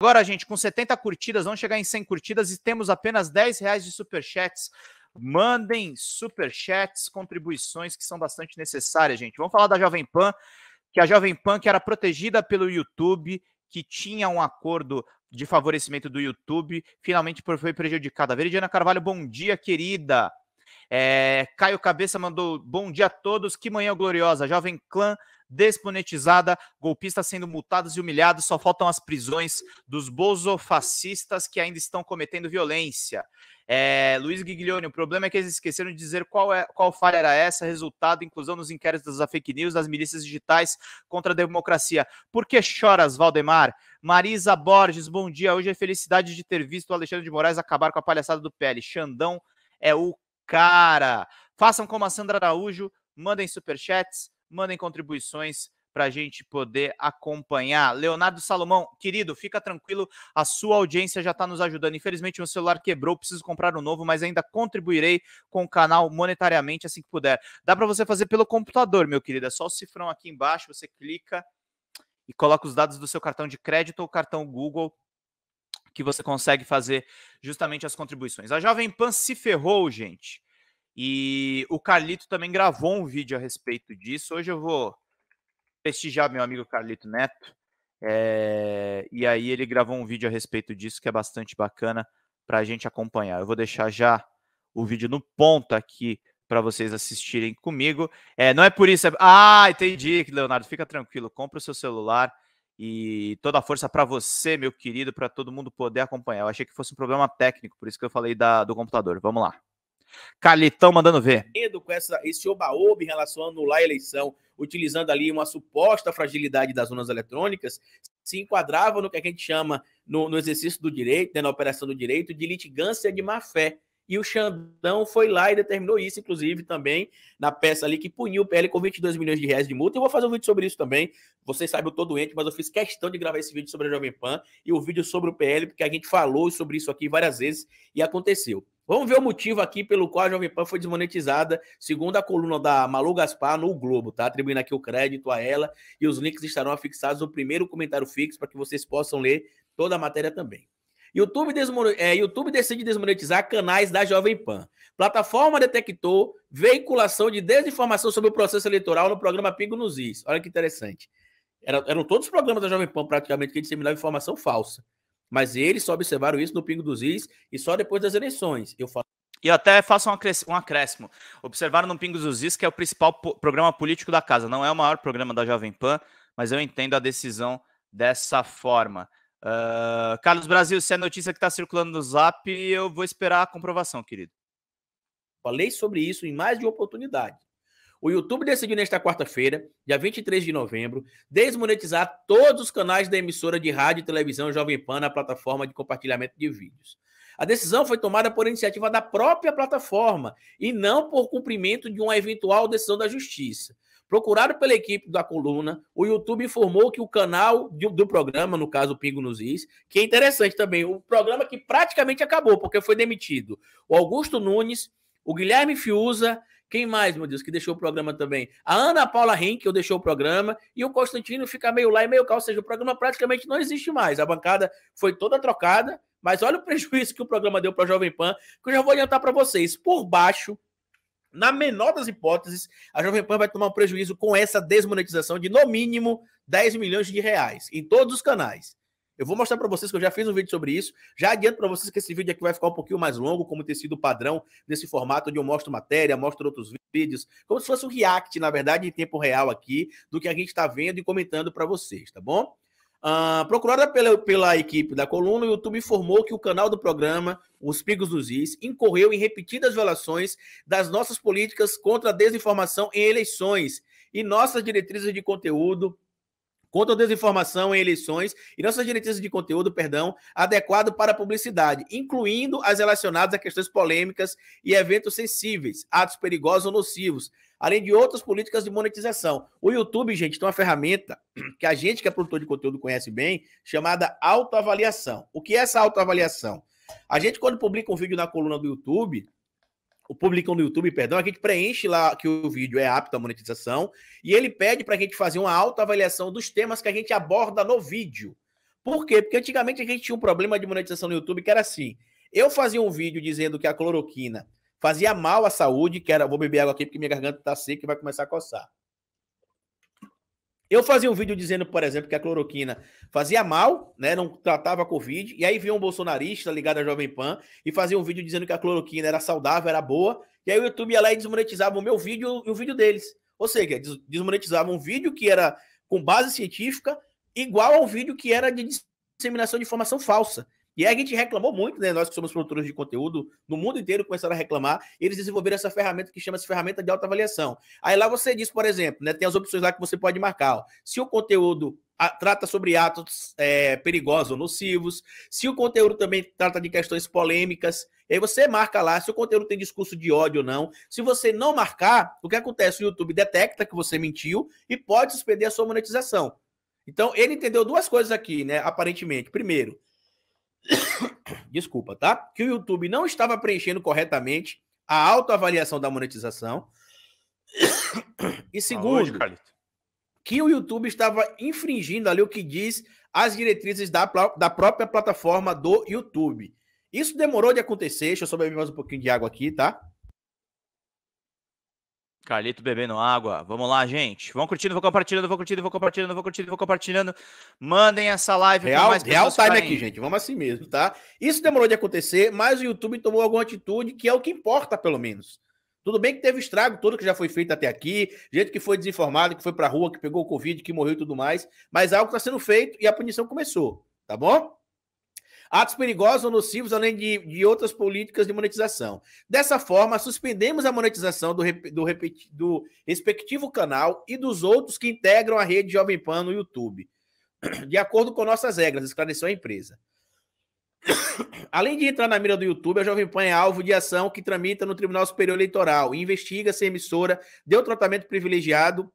Agora, gente, com 70 curtidas, vamos chegar em 100 curtidas e temos apenas 10 reais de superchats. Mandem superchats, contribuições que são bastante necessárias, gente. Vamos falar da Jovem Pan, que a Jovem Pan, que era protegida pelo YouTube, que tinha um acordo de favorecimento do YouTube, finalmente foi prejudicada. Veridiana Carvalho, bom dia, querida. É, Caio Cabeça mandou bom dia a todos. Que manhã gloriosa. Jovem Clã desmonetizada, golpistas sendo multados e humilhados, só faltam as prisões dos bozofascistas que ainda estão cometendo violência. É, Luiz Giglione, o problema é que eles esqueceram de dizer qual, é, qual falha era essa, resultado, inclusão nos inquéritos das fake news, das milícias digitais contra a democracia. Por que choras, Valdemar? Marisa Borges, bom dia. Hoje é felicidade de ter visto o Alexandre de Moraes acabar com a palhaçada do PL. Xandão é o cara. Façam como a Sandra Araújo, mandem superchats, mandem contribuições para a gente poder acompanhar. Leonardo Salomão, querido, fica tranquilo, a sua audiência já está nos ajudando. Infelizmente, meu celular quebrou, preciso comprar um novo, mas ainda contribuirei com o canal monetariamente assim que puder. Dá para você fazer pelo computador, meu querido, é só o cifrão aqui embaixo, você clica e coloca os dados do seu cartão de crédito ou cartão Google que você consegue fazer justamente as contribuições. A Jovem Pan se ferrou, gente. E o Carlito também gravou um vídeo a respeito disso. Hoje eu vou prestigiar meu amigo Carlito Neto. É, e aí ele gravou um vídeo a respeito disso que é bastante bacana para a gente acompanhar. Eu vou deixar já o vídeo no ponto aqui para vocês assistirem comigo. É, não é por isso. É... Ah, entendi, Leonardo. Fica tranquilo. Compra o seu celular e toda a força para você, meu querido, para todo mundo poder acompanhar. Eu achei que fosse um problema técnico, por isso que eu falei da, do computador. Vamos lá. Carlitão mandando ver. Com essa, esse oba-oba em relação a anular a eleição, utilizando ali uma suposta fragilidade das zonas eletrônicas, se enquadrava no que a gente chama, no, no exercício do direito, né, na operação do direito, de litigância de má-fé e o Xandão foi lá e determinou isso, inclusive, também na peça ali que puniu o PL com 22 milhões de reais de multa. Eu vou fazer um vídeo sobre isso também. Vocês sabem, eu tô doente, mas eu fiz questão de gravar esse vídeo sobre a Jovem Pan e o vídeo sobre o PL, porque a gente falou sobre isso aqui várias vezes e aconteceu. Vamos ver o motivo aqui pelo qual a Jovem Pan foi desmonetizada, segundo a coluna da Malu Gaspar no Globo, tá? Atribuindo aqui o crédito a ela e os links estarão afixados no primeiro comentário fixo para que vocês possam ler toda a matéria também. YouTube, é, YouTube decide desmonetizar canais da Jovem Pan. Plataforma detectou veiculação de desinformação sobre o processo eleitoral no programa Pingo nos Is. Olha que interessante. Eram, eram todos os programas da Jovem Pan praticamente que disseminavam informação falsa. Mas eles só observaram isso no Pingo dos Is e só depois das eleições. Eu falo. E até faço um acréscimo. Observaram no Pingo dos Is, que é o principal programa político da casa. Não é o maior programa da Jovem Pan, mas eu entendo a decisão dessa forma. Uh, Carlos Brasil, se é notícia que está circulando no Zap, eu vou esperar a comprovação, querido. Falei sobre isso em mais de uma oportunidade. O YouTube decidiu nesta quarta-feira, dia 23 de novembro, desmonetizar todos os canais da emissora de rádio e televisão Jovem Pan na plataforma de compartilhamento de vídeos. A decisão foi tomada por iniciativa da própria plataforma e não por cumprimento de uma eventual decisão da Justiça. Procurado pela equipe da coluna, o YouTube informou que o canal do, programa, no caso o Pingo nos Is, que é interessante também, o programa que praticamente acabou, porque foi demitido. O Augusto Nunes, o Guilherme Fiuza, quem mais, meu Deus, que deixou o programa também? A Ana Paula Henkel deixou o programa e o Constantino fica meio lá e meio cá, ou seja, o programa praticamente não existe mais. A bancada foi toda trocada, mas olha o prejuízo que o programa deu para a Jovem Pan, que eu já vou adiantar para vocês. Por baixo, na menor das hipóteses, a Jovem Pan vai tomar um prejuízo com essa desmonetização de no mínimo 10 milhões de reais em todos os canais. Eu vou mostrar para vocês que eu já fiz um vídeo sobre isso. Já adianto para vocês que esse vídeo aqui vai ficar um pouquinho mais longo, como tem sido o padrão desse formato, onde eu mostro matéria, mostro outros vídeos, como se fosse um react, na verdade, em tempo real aqui, do que a gente está vendo e comentando para vocês, tá bom? Uh, procurada pela, pela equipe da coluna, o YouTube informou que o canal do programa, Os Pigos dos Is, incorreu em repetidas violações das nossas políticas contra a desinformação em eleições e nossas diretrizes de conteúdo contra a desinformação em eleições e nossas diretrizes de conteúdo, perdão, adequado para a publicidade, incluindo as relacionadas a questões polêmicas e eventos sensíveis, atos perigosos ou nocivos, além de outras políticas de monetização. O YouTube, gente, tem uma ferramenta que a gente que é produtor de conteúdo conhece bem, chamada autoavaliação. O que é essa autoavaliação? A gente, quando publica um vídeo na coluna do YouTube, o publicam no YouTube, perdão, a gente preenche lá que o vídeo é apto à monetização e ele pede para a gente fazer uma autoavaliação dos temas que a gente aborda no vídeo. Por quê? Porque antigamente a gente tinha um problema de monetização no YouTube que era assim. Eu fazia um vídeo dizendo que a cloroquina fazia mal à saúde, que era, vou beber água aqui porque minha garganta tá seca e vai começar a coçar. Eu fazia um vídeo dizendo, por exemplo, que a cloroquina fazia mal, né? Não tratava a Covid. E aí vinha um bolsonarista ligado à Jovem Pan e fazia um vídeo dizendo que a cloroquina era saudável, era boa. E aí o YouTube ia lá e desmonetizava o meu vídeo e o vídeo deles. Ou seja, desmonetizava um vídeo que era com base científica, igual ao vídeo que era de disseminação de informação falsa. E a gente reclamou muito, né? Nós que somos produtores de conteúdo no mundo inteiro começaram a reclamar. Eles desenvolveram essa ferramenta que chama-se ferramenta de autoavaliação. Aí lá você diz, por exemplo, né? Tem as opções lá que você pode marcar. Ó, se o conteúdo a, trata sobre atos é, perigosos ou nocivos, se o conteúdo também trata de questões polêmicas, aí você marca lá se o conteúdo tem discurso de ódio ou não. Se você não marcar, o que acontece? O YouTube detecta que você mentiu e pode suspender a sua monetização. Então, ele entendeu duas coisas aqui, né? Aparentemente. Primeiro, desculpa, tá? Que o YouTube não estava preenchendo corretamente a autoavaliação da monetização. E segundo, que o YouTube estava infringindo ali o que diz as diretrizes da, da própria plataforma do YouTube. Isso demorou de acontecer. Deixa eu só beber mais um pouquinho de água aqui, tá? Carlito bebendo água. Vamos lá, gente. Vão curtindo, vão compartilhando, vão curtindo, vão compartilhando, vão curtindo, vão compartilhando. Mandem essa live real, mais real time ficarem. aqui, gente. Vamos assim mesmo, tá? Isso demorou de acontecer, mas o YouTube tomou alguma atitude que é o que importa, pelo menos. Tudo bem que teve estrago todo que já foi feito até aqui, gente que foi desinformado, que foi pra rua, que pegou o Covid, que morreu e tudo mais, mas algo está sendo feito e a punição começou, tá bom? Atos perigosos ou nocivos, além de, de outras políticas de monetização. Dessa forma, suspendemos a monetização do, do, do respectivo canal e dos outros que integram a rede Jovem Pan no YouTube, de acordo com nossas regras, esclareceu a empresa. Além de entrar na mira do YouTube, a Jovem Pan é alvo de ação que tramita no Tribunal Superior Eleitoral e investiga se a emissora deu tratamento privilegiado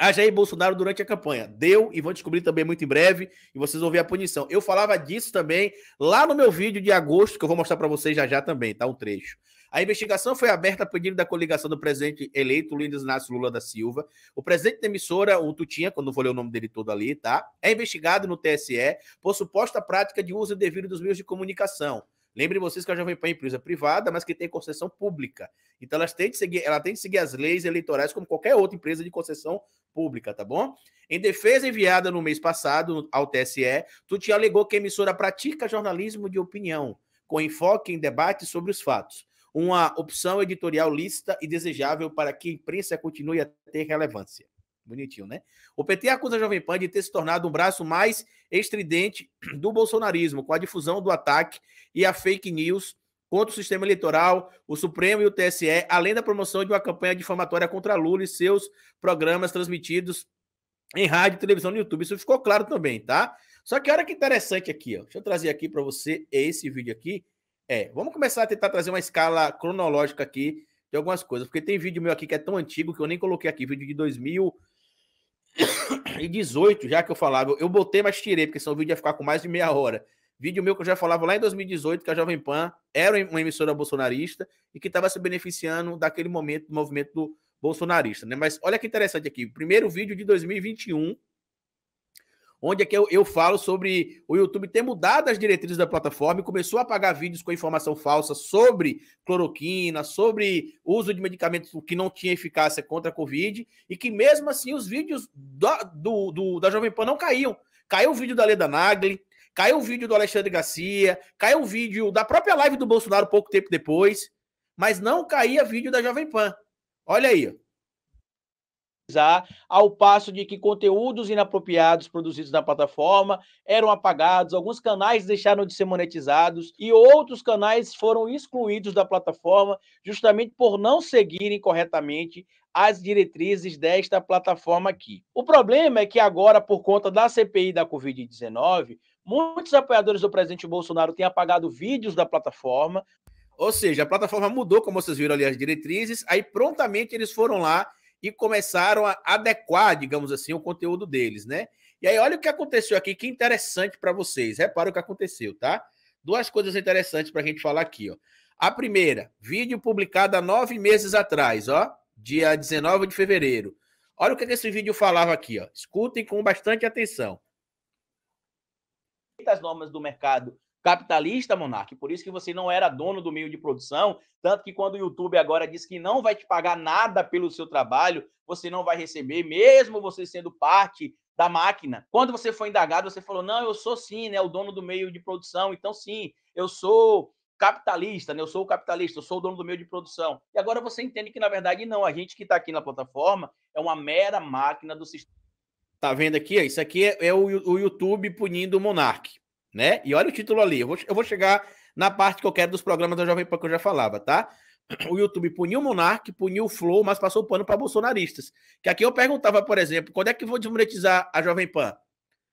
a Jair Bolsonaro durante a campanha. Deu e vão descobrir também muito em breve e vocês vão ver a punição. Eu falava disso também lá no meu vídeo de agosto, que eu vou mostrar para vocês já já também, tá? Um trecho. A investigação foi aberta a pedido da coligação do presidente eleito Luiz Inácio Lula da Silva. O presidente da emissora, o Tutinha, quando vou ler o nome dele todo ali, tá? É investigado no TSE por suposta prática de uso indevido dos meios de comunicação. Lembrem vocês que a Jovem Pan é empresa privada, mas que tem concessão pública. Então ela tem, de seguir, ela tem de seguir as leis eleitorais como qualquer outra empresa de concessão pública, tá bom? Em defesa enviada no mês passado ao TSE, Tuti alegou que a emissora pratica jornalismo de opinião, com enfoque em debate sobre os fatos. Uma opção editorial lícita e desejável para que a imprensa continue a ter relevância. Bonitinho, né? O PT acusa a Jovem Pan de ter se tornado um braço mais estridente do bolsonarismo, com a difusão do ataque e a fake news contra o sistema eleitoral, o Supremo e o TSE, além da promoção de uma campanha difamatória contra Lula e seus programas transmitidos em rádio, televisão e YouTube. Isso ficou claro também, tá? Só que olha que interessante aqui, ó. Deixa eu trazer aqui para você esse vídeo aqui. É, vamos começar a tentar trazer uma escala cronológica aqui de algumas coisas, porque tem vídeo meu aqui que é tão antigo que eu nem coloquei aqui, vídeo de 2000 e 18, já que eu falava, eu botei, mas tirei, porque senão o vídeo ia ficar com mais de meia hora. Vídeo meu que eu já falava lá em 2018 que a Jovem Pan era uma emissora bolsonarista e que estava se beneficiando daquele momento do movimento do bolsonarista, né? Mas olha que interessante aqui, primeiro vídeo de 2021, onde é que eu, eu falo sobre o YouTube ter mudado as diretrizes da plataforma e começou a pagar vídeos com informação falsa sobre cloroquina, sobre uso de medicamentos que não tinha eficácia contra a Covid, e que mesmo assim os vídeos da, do, do, da Jovem Pan não caíam. Caiu o vídeo da Leda Nagli, caiu o vídeo do Alexandre Garcia, caiu o vídeo da própria live do Bolsonaro pouco tempo depois, mas não caía vídeo da Jovem Pan. Olha aí, ó ao passo de que conteúdos inapropriados produzidos na plataforma eram apagados, alguns canais deixaram de ser monetizados e outros canais foram excluídos da plataforma justamente por não seguirem corretamente as diretrizes desta plataforma aqui. O problema é que agora, por conta da CPI da Covid-19, muitos apoiadores do presidente Bolsonaro têm apagado vídeos da plataforma. Ou seja, a plataforma mudou, como vocês viram ali, as diretrizes, aí prontamente eles foram lá e começaram a adequar, digamos assim, o conteúdo deles, né? E aí, olha o que aconteceu aqui, que interessante para vocês. Repara o que aconteceu, tá? Duas coisas interessantes para a gente falar aqui, ó. A primeira, vídeo publicado há nove meses atrás, ó, dia 19 de fevereiro. Olha o que esse vídeo falava aqui, ó. Escutem com bastante atenção. as normas do mercado capitalista, Monark. Por isso que você não era dono do meio de produção. Tanto que quando o YouTube agora diz que não vai te pagar nada pelo seu trabalho, você não vai receber, mesmo você sendo parte da máquina. Quando você foi indagado, você falou: não, eu sou sim, né, o dono do meio de produção. Então, sim, eu sou capitalista, né? Eu sou o capitalista, eu sou o dono do meio de produção. E agora você entende que, na verdade, não. A gente que está aqui na plataforma é uma mera máquina do sistema. Tá vendo aqui? Isso aqui é, é o, o YouTube punindo o Monark né? E olha o título ali. Eu vou, eu vou chegar na parte que eu quero dos programas da Jovem Pan que eu já falava, tá? O YouTube puniu o Monark, puniu o Flow, mas passou o pano para bolsonaristas. Que aqui eu perguntava, por exemplo, quando é que vou desmonetizar a Jovem Pan?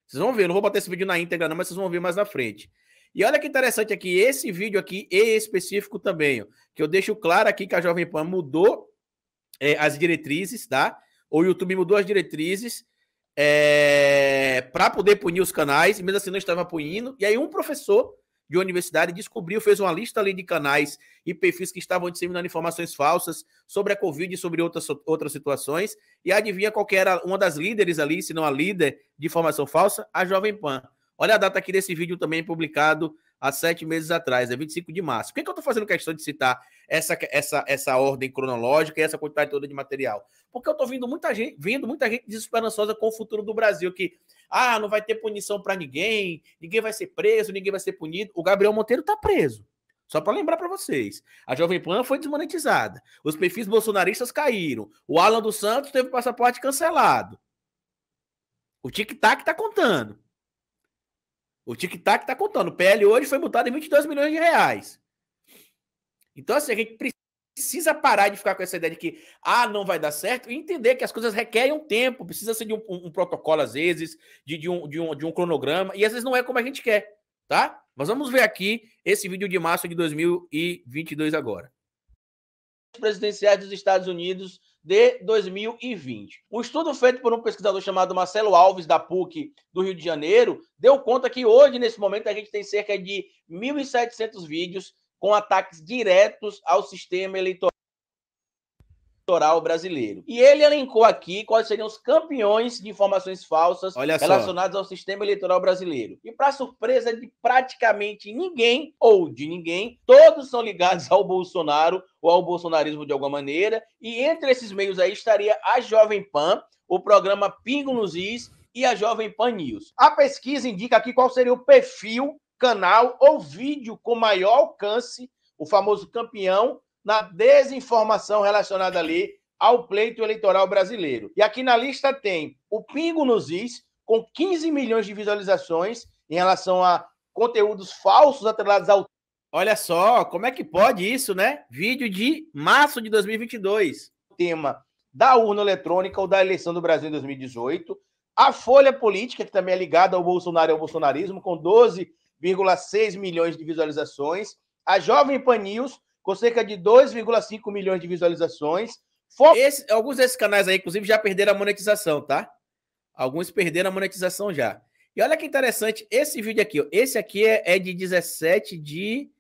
Vocês vão ver, eu não vou botar esse vídeo na íntegra, não, mas vocês vão ver mais na frente. E olha que interessante aqui, esse vídeo aqui e específico também, ó, que eu deixo claro aqui que a Jovem Pan mudou é, as diretrizes, tá? O YouTube mudou as diretrizes é, para poder punir os canais, e mesmo assim não estava punindo. E aí um professor de universidade descobriu, fez uma lista ali de canais e perfis que estavam disseminando informações falsas sobre a Covid e sobre outras, outras situações. E adivinha qual era uma das líderes ali, se não a líder de informação falsa? A Jovem Pan. Olha a data aqui desse vídeo também publicado há sete meses atrás, é 25 de março. Por que, que eu estou fazendo questão de citar essa, essa, essa ordem cronológica e essa quantidade toda de material? Porque eu estou vendo muita gente, vendo muita gente desesperançosa com o futuro do Brasil, que ah, não vai ter punição para ninguém, ninguém vai ser preso, ninguém vai ser punido. O Gabriel Monteiro está preso. Só para lembrar para vocês. A Jovem Pan foi desmonetizada. Os perfis bolsonaristas caíram. O Alan dos Santos teve o passaporte cancelado. O tic-tac está contando. O tic-tac está contando. O PL hoje foi multado em 22 milhões de reais. Então, assim, a gente precisa parar de ficar com essa ideia de que, ah, não vai dar certo, e entender que as coisas requerem um tempo, precisa ser de um, um, um protocolo, às vezes, de, de, um, de, um, de um cronograma, e às vezes não é como a gente quer, tá? Mas vamos ver aqui esse vídeo de março de 2022 agora. Presidenciais dos Estados Unidos de 2020. Um estudo feito por um pesquisador chamado Marcelo Alves, da PUC do Rio de Janeiro, deu conta que hoje, nesse momento, a gente tem cerca de 1.700 vídeos com ataques diretos ao sistema eleitoral eleitoral brasileiro. E ele elencou aqui quais seriam os campeões de informações falsas relacionadas ao sistema eleitoral brasileiro. E para surpresa de praticamente ninguém ou de ninguém, todos são ligados ao Bolsonaro ou ao bolsonarismo de alguma maneira. E entre esses meios aí estaria a Jovem Pan, o programa Pingo nos Is e a Jovem Pan News. A pesquisa indica aqui qual seria o perfil, canal ou vídeo com maior alcance, o famoso campeão na desinformação relacionada ali ao pleito eleitoral brasileiro. E aqui na lista tem o Pingo nos Is, com 15 milhões de visualizações em relação a conteúdos falsos atrelados ao. Olha só, como é que pode isso, né? Vídeo de março de 2022. Tema da urna eletrônica ou da eleição do Brasil em 2018. A Folha Política, que também é ligada ao Bolsonaro e ao bolsonarismo, com 12,6 milhões de visualizações. A Jovem Pan News, com cerca de 2,5 milhões de visualizações. Esse, alguns desses canais aí, inclusive, já perderam a monetização, tá? Alguns perderam a monetização já. E olha que interessante, esse vídeo aqui, ó, esse aqui é, é de 17 de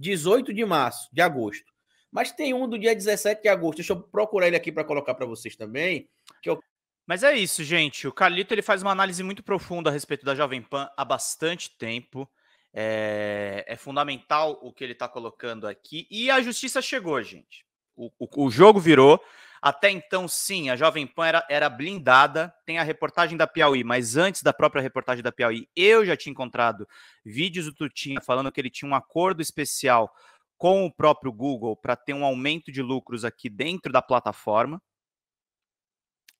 18 de março, de agosto. Mas tem um do dia 17 de agosto. Deixa eu procurar ele aqui para colocar para vocês também. Que eu... Mas é isso, gente. O Carlito ele faz uma análise muito profunda a respeito da Jovem Pan há bastante tempo. É, é fundamental o que ele está colocando aqui. E a justiça chegou, gente. O, o, o, jogo virou. Até então, sim, a Jovem Pan era, era blindada. Tem a reportagem da Piauí, mas antes da própria reportagem da Piauí, eu já tinha encontrado vídeos do Tutinha falando que ele tinha um acordo especial com o próprio Google para ter um aumento de lucros aqui dentro da plataforma.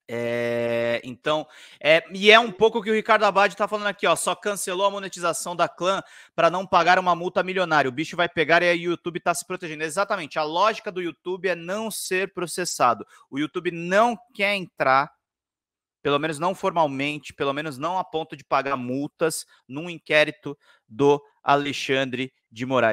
É, então, é, e é um pouco o que o Ricardo Abad está falando aqui, ó. Só cancelou a monetização da clã para não pagar uma multa milionária. O bicho vai pegar e o YouTube está se protegendo. Exatamente. A lógica do YouTube é não ser processado. O YouTube não quer entrar, pelo menos não formalmente, pelo menos não a ponto de pagar multas num inquérito do Alexandre de Moraes.